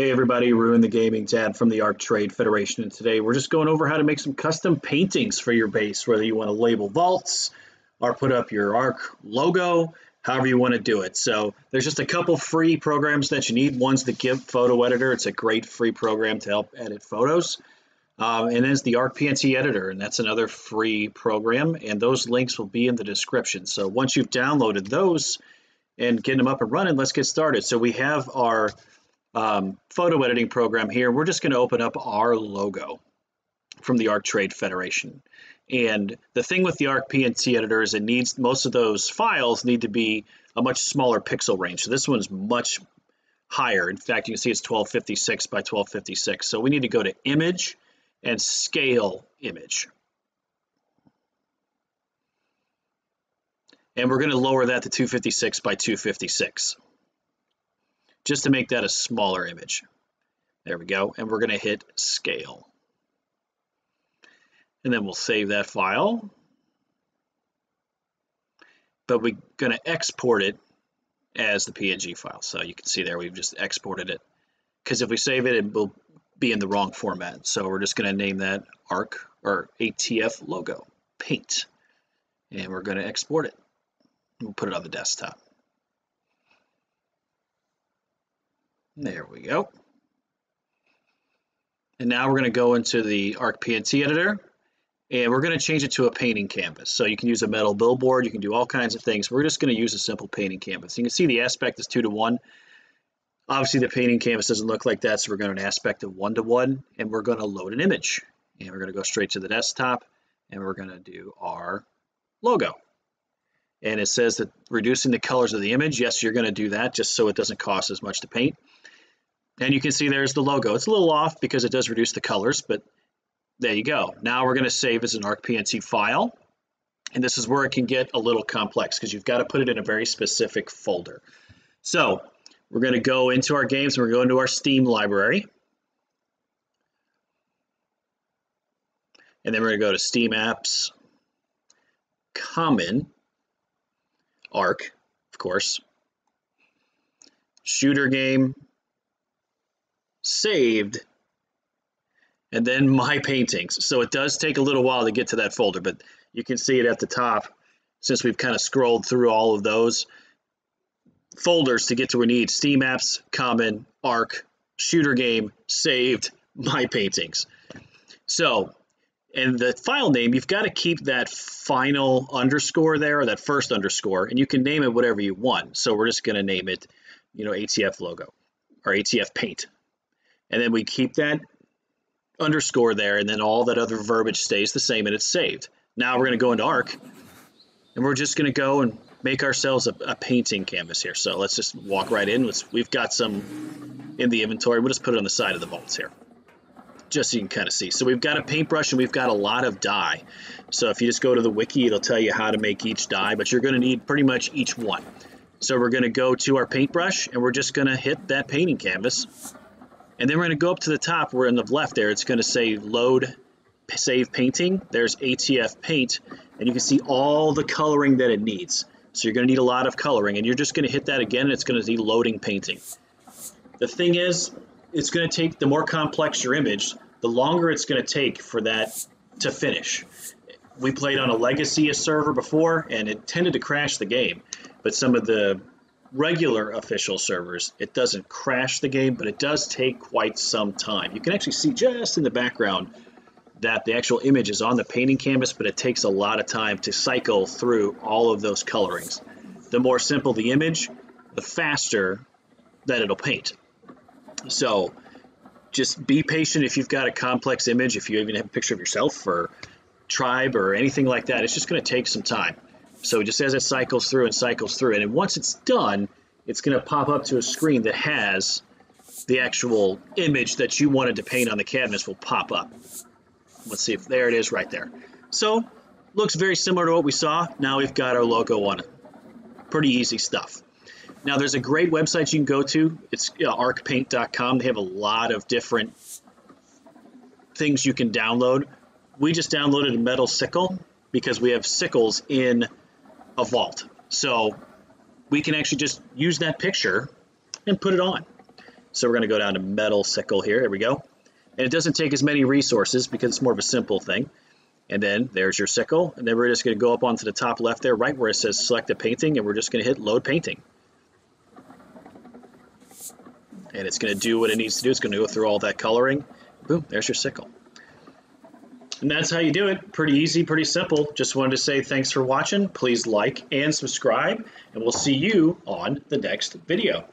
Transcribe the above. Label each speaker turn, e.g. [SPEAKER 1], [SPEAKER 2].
[SPEAKER 1] Hey everybody, Ruin the Gaming Dad from the ARK Trade Federation, and today we're just going over how to make some custom paintings for your base, whether you want to label vaults or put up your ARK logo, however you want to do it. So there's just a couple free programs that you need. One's the GIMP Photo Editor. It's a great free program to help edit photos. Um, and then the ARK PNT Editor, and that's another free program, and those links will be in the description. So once you've downloaded those and getting them up and running, let's get started. So we have our um, photo editing program here, we're just going to open up our logo from the ARK Trade Federation. And the thing with the ARK PNT editor is it needs most of those files need to be a much smaller pixel range. So this one's much higher. In fact, you can see it's 1256 by 1256. So we need to go to image and scale image. And we're going to lower that to 256 by 256 just to make that a smaller image. There we go. And we're going to hit scale. And then we'll save that file. But we're going to export it as the PNG file. So you can see there we've just exported it. Because if we save it, it will be in the wrong format. So we're just going to name that ARK or ATF logo, paint. And we're going to export it. We'll put it on the desktop. There we go. And now we're going to go into the ARK PNT editor and we're going to change it to a painting canvas. So you can use a metal billboard, you can do all kinds of things. We're just going to use a simple painting canvas. You can see the aspect is two to one. Obviously the painting canvas doesn't look like that, so we're going to an aspect of one to one and we're going to load an image. And we're going to go straight to the desktop and we're going to do our logo and it says that reducing the colors of the image, yes, you're going to do that just so it doesn't cost as much to paint. And you can see there's the logo. It's a little off because it does reduce the colors, but there you go. Now we're going to save as an ARKPNT file. And this is where it can get a little complex because you've got to put it in a very specific folder. So we're going to go into our games. We're going to our Steam library. And then we're going to go to Steam Apps, Common, ARK, of course, shooter game, saved, and then my paintings. So it does take a little while to get to that folder, but you can see it at the top since we've kind of scrolled through all of those folders to get to where we need Steam apps, common, ARK, shooter game, saved, my paintings. So and the file name, you've got to keep that final underscore there, or that first underscore, and you can name it whatever you want. So we're just going to name it, you know, ATF logo or ATF paint. And then we keep that underscore there, and then all that other verbiage stays the same and it's saved. Now we're going to go into ARK, and we're just going to go and make ourselves a, a, painting canvas here. So let's just walk right in. Let's, we've got some in the inventory. We'll just put it on the side of the vaults here just so you can kind of see. So we've got a paintbrush and we've got a lot of dye. So if you just go to the wiki, it'll tell you how to make each dye, but you're going to need pretty much each one. So we're going to go to our paintbrush and we're just going to hit that painting canvas. And then we're going to go up to the top where in the left there, it's going to say load save painting. There's ATF paint and you can see all the coloring that it needs. So you're going to need a lot of coloring and you're just going to hit that again and it's going to be loading painting. The thing is, it's going to take the more complex your image, the longer it's going to take for that to finish. We played on a legacy server before, and it tended to crash the game. But some of the regular official servers, it doesn't crash the game, but it does take quite some time. You can actually see just in the background that the actual image is on the painting canvas, but it takes a lot of time to cycle through all of those colorings. The more simple the image, the faster that it'll paint. So just be patient if you've got a complex image, if you even have a picture of yourself or tribe or anything like that, it's just going to take some time. So just as it cycles through and cycles through, and once it's done, it's going to pop up to a screen that has the actual image that you wanted to paint on the canvas will pop up. Let's see if there it is right there. So looks very similar to what we saw. Now we've got our logo on it. Pretty easy stuff. Now, there's a great website you can go to. It's uh, arcpaint.com. They have a lot of different things you can download. We just downloaded a metal sickle because we have sickles in a vault. So we can actually just use that picture and put it on. So we're going to go down to metal sickle here. There we go. And it doesn't take as many resources because it's more of a simple thing. And then there's your sickle. And then we're just going to go up onto the top left there, right where it says select a painting. And we're just going to hit load painting. And it's going to do what it needs to do. It's going to go through all that coloring. Boom, there's your sickle. And that's how you do it. Pretty easy, pretty simple. Just wanted to say thanks for watching. Please like and subscribe, and we'll see you on the next video.